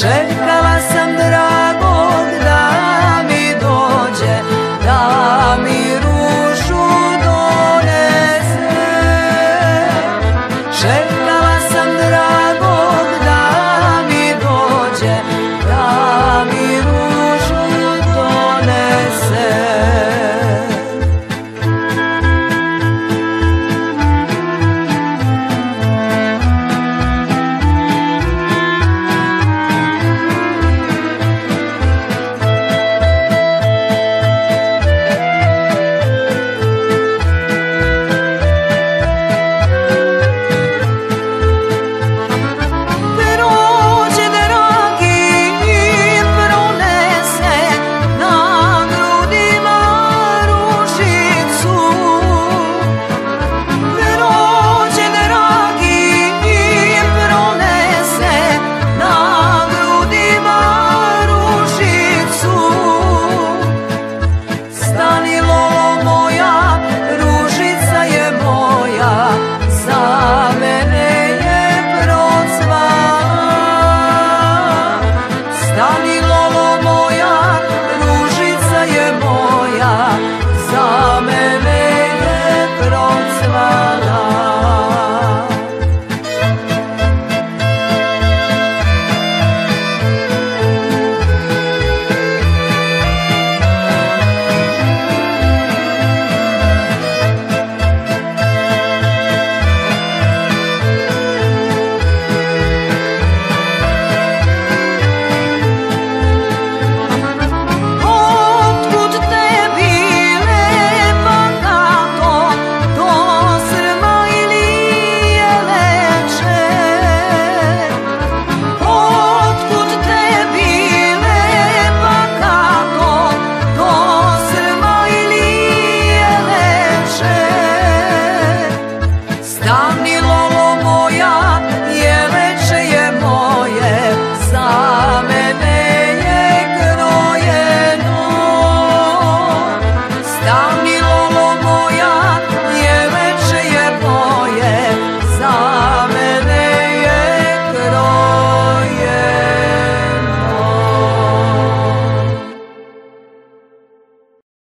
Czekała summer.